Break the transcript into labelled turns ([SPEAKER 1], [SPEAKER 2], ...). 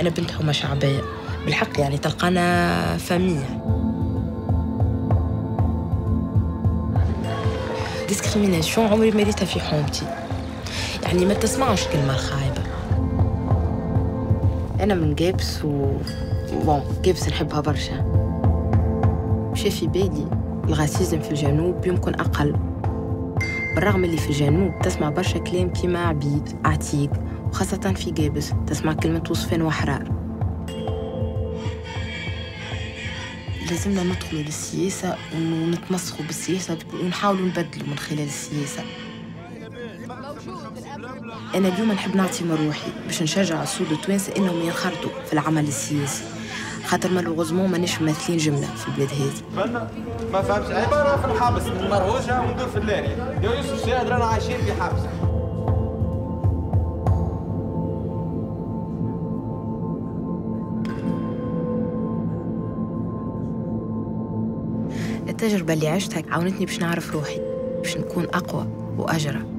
[SPEAKER 1] أنا بنت حومة شعبية. بالحق يعني تلقانا famille. discrimination عمري ما ريتها في حومتي. يعني ما تسمعش كلمة خايبة. أنا من قابس و bon قابس نحبها برشا. مشى في بالي ال racisme في الجنوب يمكن أقل. بالرغم اللي في الجنوب تسمع برشا كلام كيما عبيد عتيق وخاصة في قابس تسمع كلمة وصفين وحرار. لازمنا ندخلوا للسياسة ونتمسخوا بالسياسة ونحاولوا نبدلوا من خلال السياسة. أنا اليوم نحب نعطي من روحي باش نشجع السود التوانسة إنهم ينخرطوا في العمل السياسي. خاطر malheureusement مانيش ممثلين جملة في البلاد هذه.
[SPEAKER 2] ما فهمتش. عبارة في الحبس مرهوجة وندور في اللارية يا يوسف شاهد رانا عايشين في حبس.
[SPEAKER 1] التجربة اللي عشتها عاونتني باش نعرف روحي باش نكون أقوى وأجرى